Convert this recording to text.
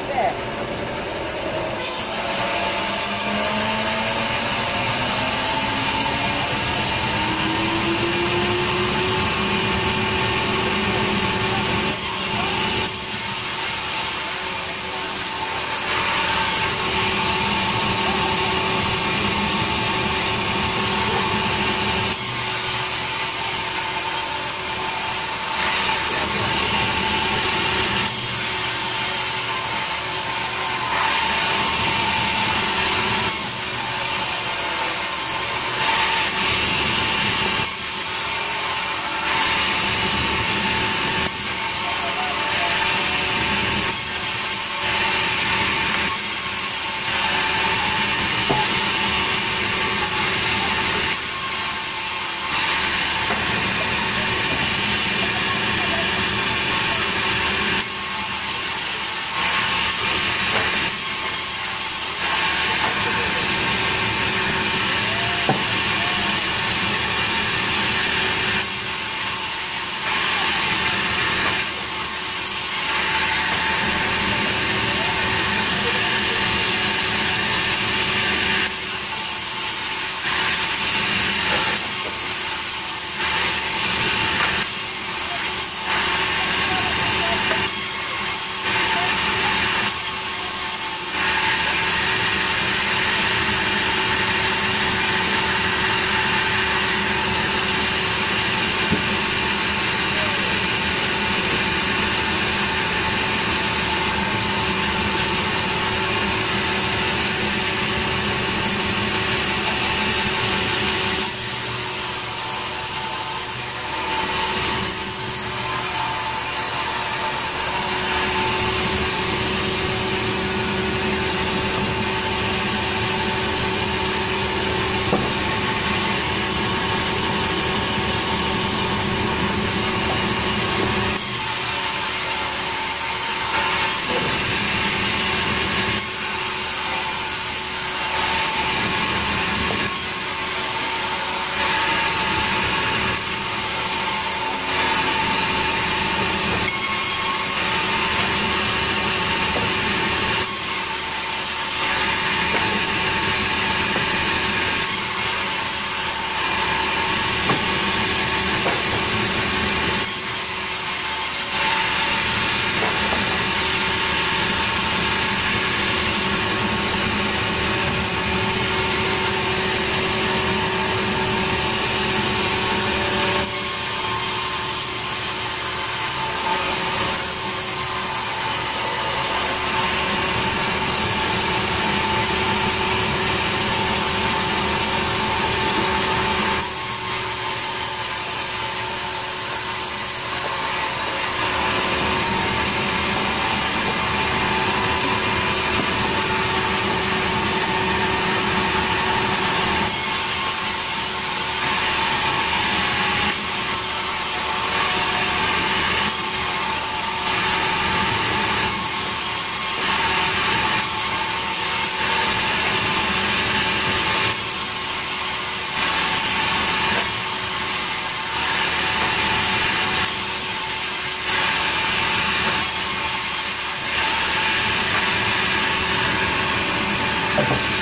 して Bye.